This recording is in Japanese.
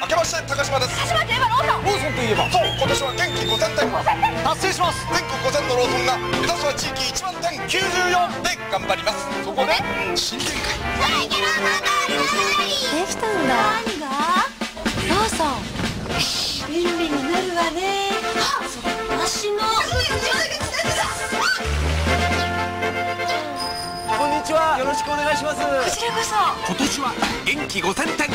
明けまして高島です。高島といえばローソン。ローソンといえば。そう今年は元気5000点。達成します。全国5000のローソンが目指すは地域1万点94で頑張ります。そこで新展開大気ローソンができたんだ。何が？ローソン。便利になるわね。私の。こんにちは。よろしくお願いします。こちらこそ。今年は元気5000点。